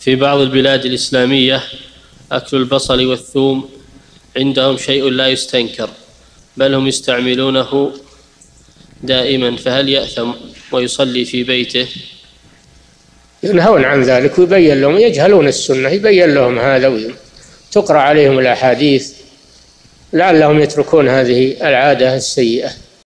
في بعض البلاد الإسلامية أكل البصل والثوم عندهم شيء لا يستنكر بل هم يستعملونه دائما فهل يأثم ويصلي في بيته؟ ينهون عن ذلك ويبين لهم يجهلون السنة يبين لهم هذا تقرأ عليهم الأحاديث لعلهم يتركون هذه العادة السيئة.